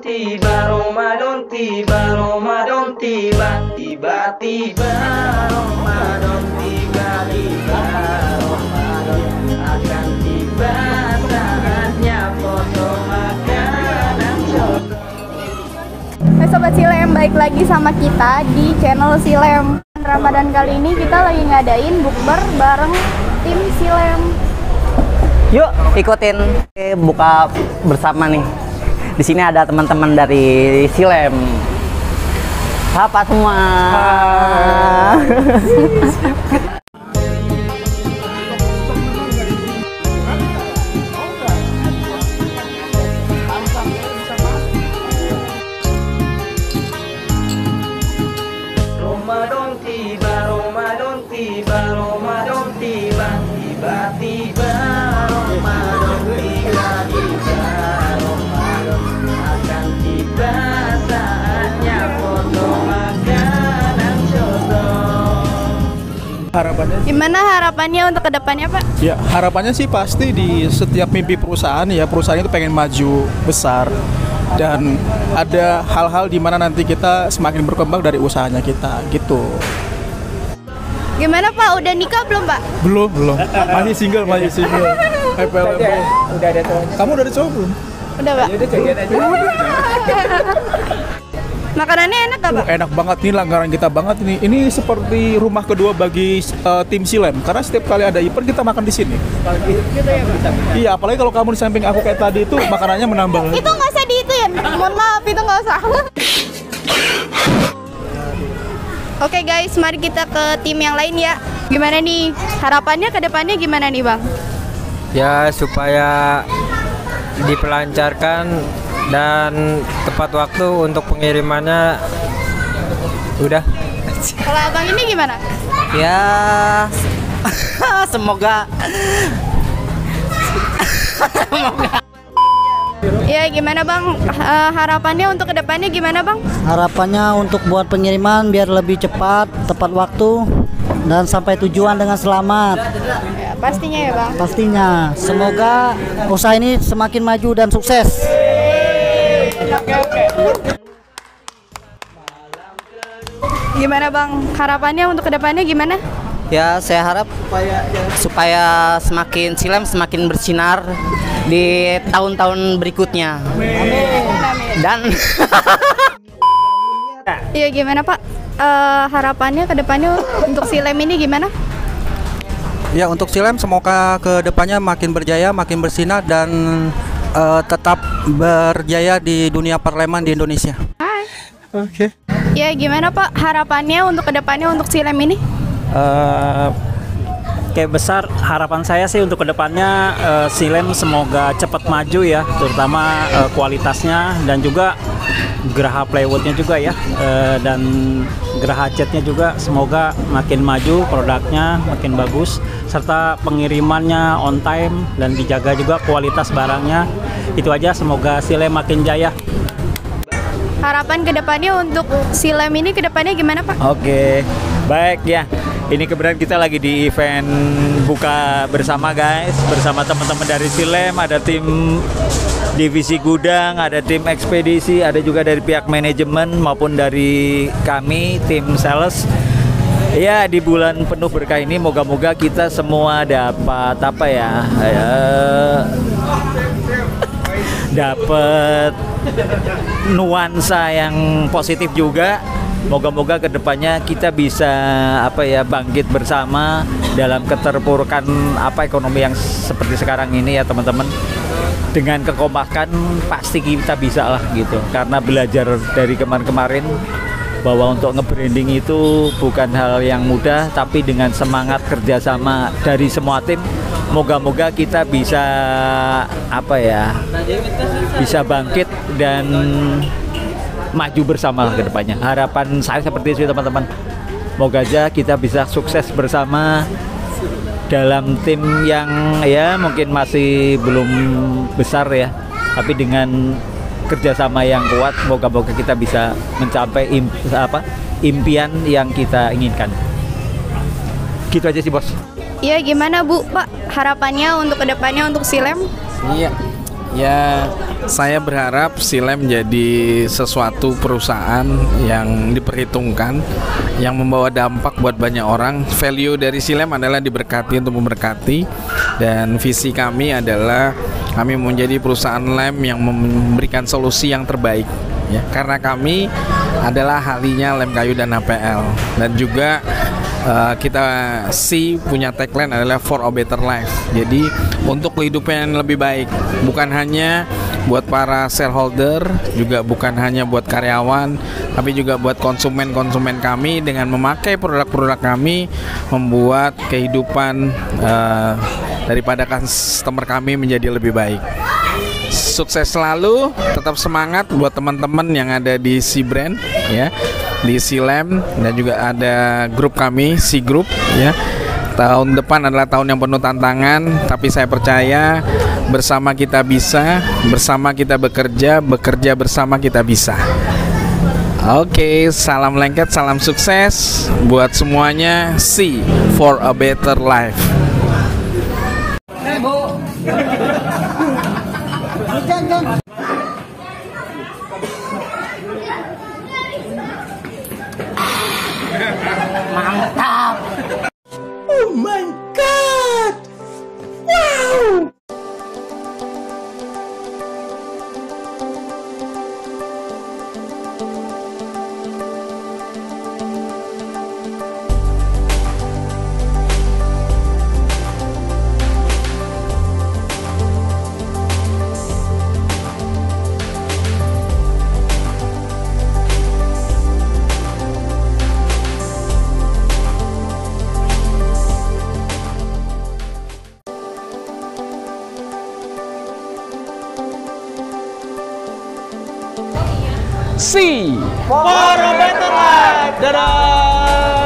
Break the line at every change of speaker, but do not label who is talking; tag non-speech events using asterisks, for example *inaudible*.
tiba, Ramadan tiba, Ramadan tiba, tiba-tiba Ramadan tiba, tiba. Ramadan akan tiba saatnya foto makanan. Coba.
Hai Sobat Silem, baik lagi sama kita di channel Silem. Ramadan kali ini kita lagi ngadain bukber bareng tim Silem.
Yuk ikutin. Buka bersama nih. Di sini ada teman-teman dari Silem. Apa semua?
Ramadan *laughs*
Harapannya
Gimana harapannya untuk ke depannya Pak?
ya harapannya sih pasti di setiap mimpi perusahaan ya perusahaan itu pengen maju besar dan ada hal-hal di mana nanti kita semakin berkembang dari usahanya kita gitu.
Gimana Pak? Udah nikah belum Pak?
Belum, belum. Masih single, masih single. Udah ada cowoknya. Kamu udah ada cowok belum?
Udah Pak? *laughs* Makanannya enak gak Pak?
Enak banget nih langgaran kita banget ini. Ini seperti rumah kedua bagi uh, tim Silem karena setiap kali ada event kita makan di sini. Iya, apalagi kalau kamu di samping aku kayak tadi itu makanannya menambah.
Itu nggak usah di itu ya? Mohon maaf, itu nggak usah *laughs* Oke guys, mari kita ke tim yang lain ya Gimana nih? Harapannya ke depannya gimana nih Bang?
ya supaya dipelancarkan dan tepat waktu untuk pengirimannya udah
Kalau abang ini gimana?
ya *laughs* semoga
Ya gimana bang? Eh, harapannya untuk ke depannya gimana bang?
Harapannya untuk buat pengiriman biar lebih cepat, tepat waktu, dan sampai tujuan dengan selamat.
Ya, pastinya ya bang.
Pastinya, semoga usaha ini semakin maju dan sukses.
Gimana bang? Harapannya untuk ke depannya gimana?
ya saya harap supaya semakin Silem semakin bersinar di tahun-tahun berikutnya. Dan *laughs*
Iya gimana pak? Eh, harapannya ke depannya untuk silem ini gimana?
Ya untuk Silem semoga ke depannya makin berjaya, makin bersinar dan eh, tetap berjaya di dunia parlemen di Indonesia.
Oke.
Ya gimana pak? Harapannya untuk ke depannya untuk silem ini?
Eh, kayak besar harapan saya sih untuk ke depannya eh, Silem semoga cepat maju ya terutama eh, kualitasnya dan juga geraha plywoodnya juga ya Eh, dan geraha catnya juga semoga makin maju produknya makin bagus serta pengirimannya on time dan dijaga juga kualitas barangnya itu aja semoga Silem makin jaya
Harapan ke depannya untuk silem ini ke depannya gimana pak?
Oke, baik ya. Ini kebetulan kita lagi di event buka bersama guys, bersama teman-teman dari Silem, ada tim divisi gudang, ada tim ekspedisi, ada juga dari pihak manajemen maupun dari kami tim sales. Ya di bulan penuh berkah ini moga-moga kita semua dapat apa ya? ya dapat nuansa yang positif juga. Moga-moga ke depannya kita bisa apa ya bangkit bersama dalam keterpurukan apa ekonomi yang seperti sekarang ini ya teman-teman. Dengan kekompakan pasti kita bisa lah gitu. Karena belajar dari kemarin-kemarin bahwa untuk nge-branding itu bukan hal yang mudah tapi dengan semangat kerjasama dari semua tim moga-moga kita bisa apa ya bisa bangkit dan maju bersama ke depannya. Harapan saya seperti itu teman-teman. Moga aja kita bisa sukses bersama dalam tim yang ya mungkin masih belum besar ya. Tapi dengan kerjasama yang kuat moga-moga kita bisa mencapai im- apa impian yang kita inginkan. Gitu aja sih bos.
Iya gimana bu? Pak? Harapannya untuk ke depannya untuk silem?
Iya, ya
Saya berharap Silem menjadi sesuatu perusahaan yang diperhitungkan, yang membawa dampak buat banyak orang. Value dari Silem adalah diberkati untuk memberkati, dan visi kami adalah kami menjadi perusahaan lem yang memberikan solusi yang terbaik. Ya, karena kami adalah ahlinya lem kayu dan APL dan juga uh, kita si punya tagline adalah for a better life. Jadi untuk kehidupan yang lebih baik, bukan hanya buat para shareholder, juga bukan hanya buat karyawan, tapi juga buat konsumen-konsumen kami dengan memakai produk-produk kami membuat kehidupan uh, daripada customer kami menjadi lebih baik. Sukses selalu, tetap semangat buat teman-teman yang ada di si brand ya, di Silem dan juga ada grup kami si Group ya. Tahun depan adalah tahun yang penuh tantangan, tapi saya percaya bersama kita bisa, bersama kita bekerja, bekerja bersama kita bisa. Oke, salam lengket, salam sukses buat semuanya. See for a better life.
Mantap.
see for a better life. Dadah.